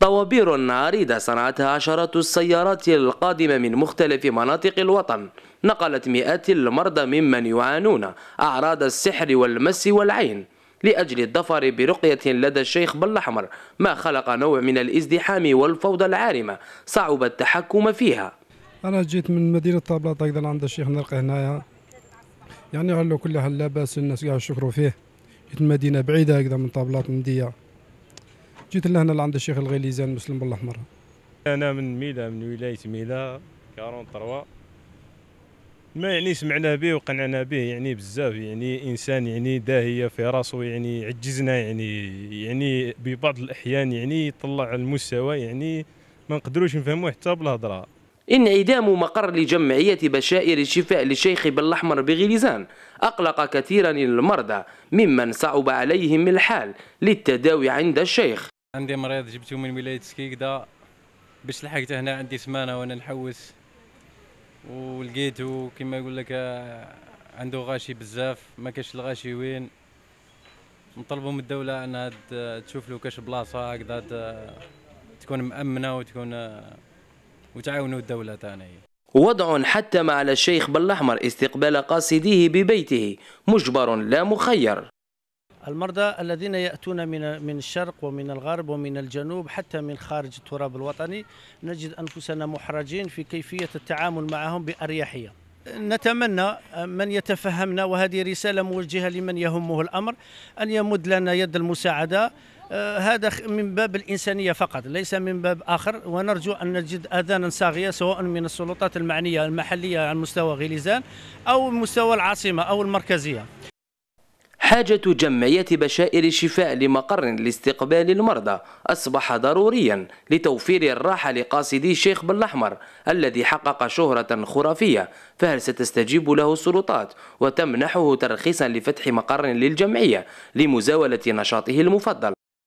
طوابير عريضة صنعتها عشرات السيارات القادمة من مختلف مناطق الوطن. نقلت مئات المرضى ممن يعانون أعراض السحر والمس والعين لأجل الظفر برقية لدى الشيخ بالأحمر ما خلق نوع من الازدحام والفوضى العارمة صعب التحكم فيها. أنا جيت من مدينة طابلات أيضا عند الشيخ نلقى هنايا. يعني على كل حال لا بأس الناس قاعد يشكروا فيه. جيت مدينة بعيدة هكذا من طابلات من ديا جيت لهنا لعند الشيخ الغليزان مسلم بالأحمر. أنا من ميلا من ولاية ميلا 43 ما يعني سمعنا به وقنعنا به يعني بزاف يعني إنسان يعني داهية في راسه يعني عجزنا يعني يعني ببعض الأحيان يعني يطلع المستوى يعني ما نقدروش نفهموه حتى بالهضرة. انعدام مقر لجمعية بشائر الشفاء للشيخ بالأحمر بغليزان أقلق كثيرا المرضى ممن صعب عليهم الحال للتداوي عند الشيخ. عندي مريض جبته من ولاية سكيكدا باش لحقته هنا عندي سمانة وأنا نحوس. ولقيته كما يقول لك آه، عنده غاشي بزاف ما كاش الغاشي وين. نطلبوا من الدولة انها ت- تشوف له كاش بلاصة هكذا ت- تكون مأمنة وتكون آه، وتعاونوا الدولة هي. وضع حتم على الشيخ بالأحمر استقبال قاصديه ببيته مجبر لا مخير. المرضى الذين يأتون من من الشرق ومن الغرب ومن الجنوب حتى من خارج التراب الوطني نجد أنفسنا محرجين في كيفية التعامل معهم بأريحية. نتمنى من يتفهمنا وهذه رسالة موجهة لمن يهمه الأمر أن يمد لنا يد المساعدة. آه، هذا من باب الإنسانية فقط ليس من باب آخر. ونرجو أن نجد آذانا صاغية سواء من السلطات المعنية المحلية على مستوى غليزان أو مستوى العاصمة أو المركزية. حاجة جمعية بشائر الشفاء لمقر لاستقبال المرضى أصبح ضروريا لتوفير الراحة لقاصدي الشيخ بالأحمر الذي حقق شهرة خرافية فهل ستستجيب له السلطات وتمنحه ترخيصا لفتح مقر للجمعية لمزاولة نشاطه المفضل؟